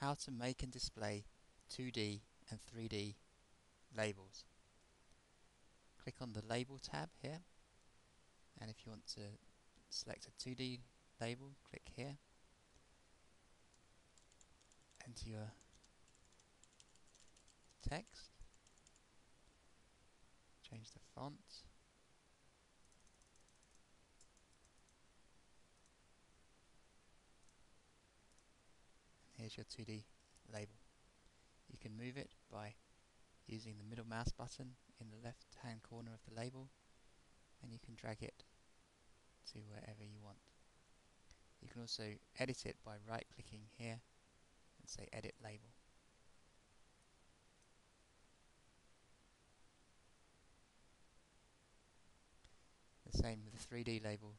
how to make and display 2D and 3D labels. Click on the Label tab here and if you want to select a 2D label, click here. Enter your text. Change the font. Here's your 2D label. You can move it by using the middle mouse button in the left hand corner of the label and you can drag it to wherever you want. You can also edit it by right clicking here and say edit label. The same with the 3D label.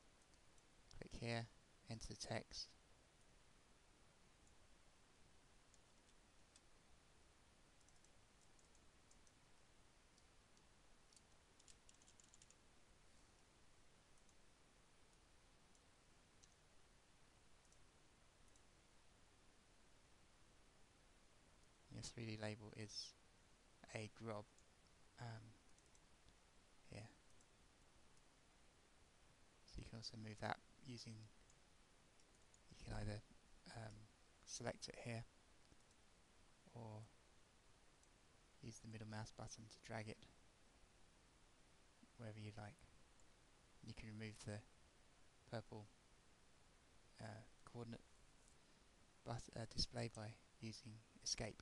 Click here, enter the text, your 3D label is a grob um, here. So you can also move that using, you can either um, select it here or use the middle mouse button to drag it wherever you like. You can remove the purple uh, coordinate but, uh, display by using escape.